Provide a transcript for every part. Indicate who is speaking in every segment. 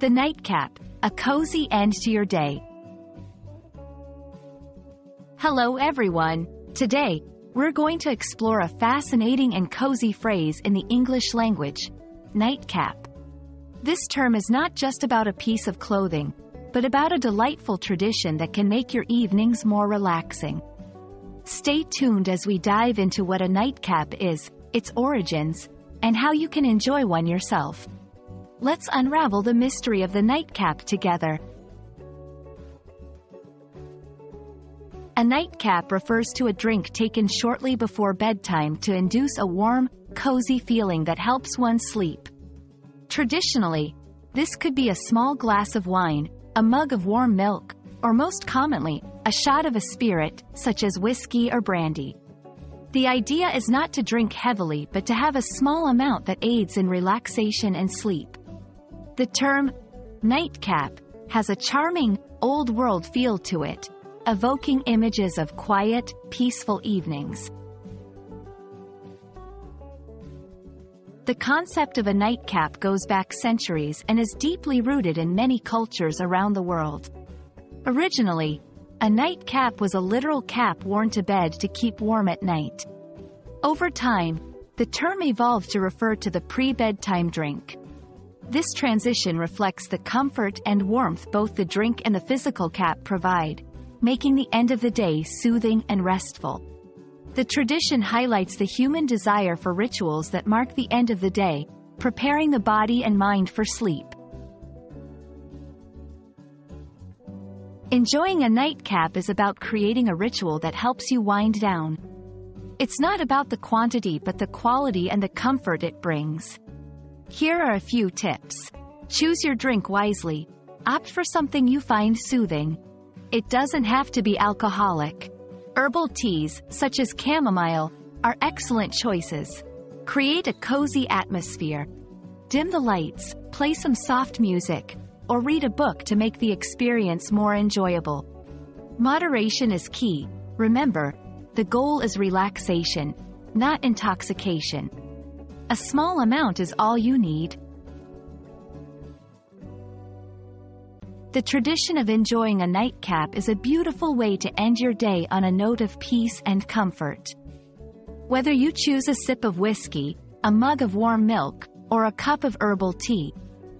Speaker 1: The nightcap, a cozy end to your day. Hello everyone. Today, we're going to explore a fascinating and cozy phrase in the English language, nightcap. This term is not just about a piece of clothing, but about a delightful tradition that can make your evenings more relaxing. Stay tuned as we dive into what a nightcap is, its origins, and how you can enjoy one yourself. Let's unravel the mystery of the nightcap together. A nightcap refers to a drink taken shortly before bedtime to induce a warm, cozy feeling that helps one sleep. Traditionally, this could be a small glass of wine, a mug of warm milk, or most commonly, a shot of a spirit, such as whiskey or brandy. The idea is not to drink heavily but to have a small amount that aids in relaxation and sleep. The term, nightcap, has a charming, old-world feel to it, evoking images of quiet, peaceful evenings. The concept of a nightcap goes back centuries and is deeply rooted in many cultures around the world. Originally, a nightcap was a literal cap worn to bed to keep warm at night. Over time, the term evolved to refer to the pre-bedtime drink. This transition reflects the comfort and warmth both the drink and the physical cap provide, making the end of the day soothing and restful. The tradition highlights the human desire for rituals that mark the end of the day, preparing the body and mind for sleep. Enjoying a nightcap is about creating a ritual that helps you wind down. It's not about the quantity but the quality and the comfort it brings. Here are a few tips. Choose your drink wisely. Opt for something you find soothing. It doesn't have to be alcoholic. Herbal teas, such as chamomile, are excellent choices. Create a cozy atmosphere. Dim the lights, play some soft music, or read a book to make the experience more enjoyable. Moderation is key. Remember, the goal is relaxation, not intoxication. A small amount is all you need. The tradition of enjoying a nightcap is a beautiful way to end your day on a note of peace and comfort. Whether you choose a sip of whiskey, a mug of warm milk, or a cup of herbal tea,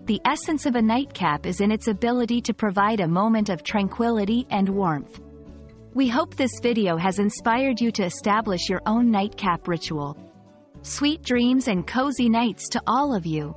Speaker 1: the essence of a nightcap is in its ability to provide a moment of tranquility and warmth. We hope this video has inspired you to establish your own nightcap ritual. Sweet dreams and cozy nights to all of you.